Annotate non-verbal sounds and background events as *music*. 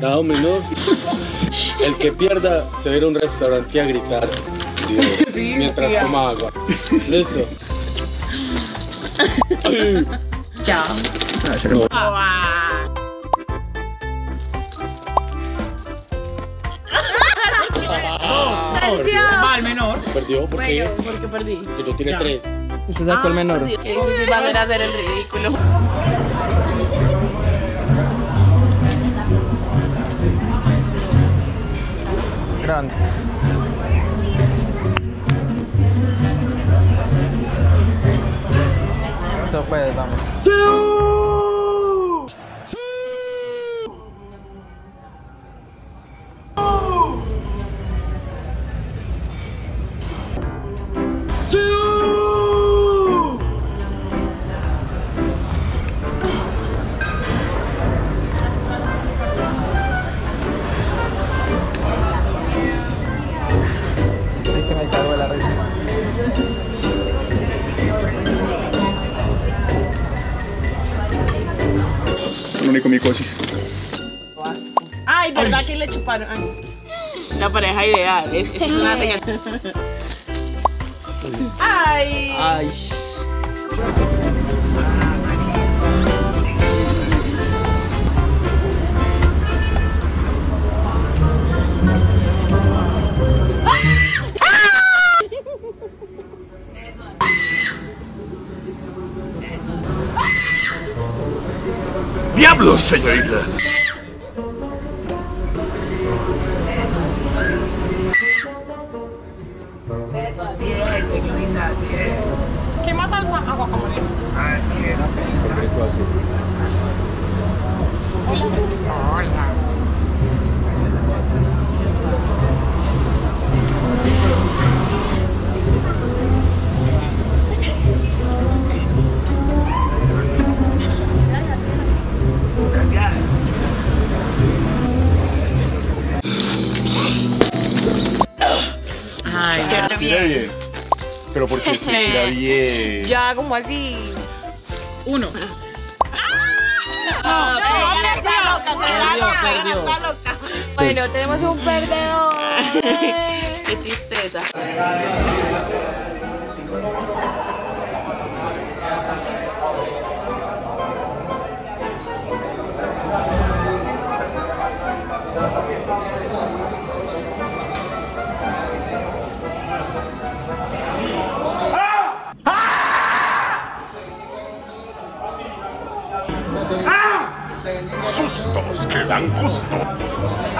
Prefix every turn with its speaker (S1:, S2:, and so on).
S1: Cada minuto. El que pierda se va a ir a un restaurante a gritar. Dios, *laughs*
S2: Sí,
S1: mientras
S2: tía.
S1: toma agua. Listo.
S2: Ya.
S1: No.
S2: Va al menor.
S1: Perdió porque
S3: Bueno, porque perdí.
S1: yo tiene
S2: Ya.
S1: tres.
S4: Usted sacó el menor.
S3: Qué difícil va a ser hacer el ridículo.
S4: Grande. Esto puedes, vamos.
S5: Único micosis.
S3: Ay, ¿verdad que le chuparon? Ay. La pareja ideal. Es, es una *laughs* señal. Ay.
S4: Ay.
S6: ¡Diablos, señorita!
S2: ¿Qué más salsa? Agua como
S5: Tira bien. Pero porque *laughs* se tira bien.
S3: Ya, como así.
S2: Uno.
S3: No,
S4: Perdió, perdió.
S3: está loca.
S7: Bueno, tenemos un perdedor. *laughs*
S3: Qué tristeza.
S6: ¡Sustos que dan gusto!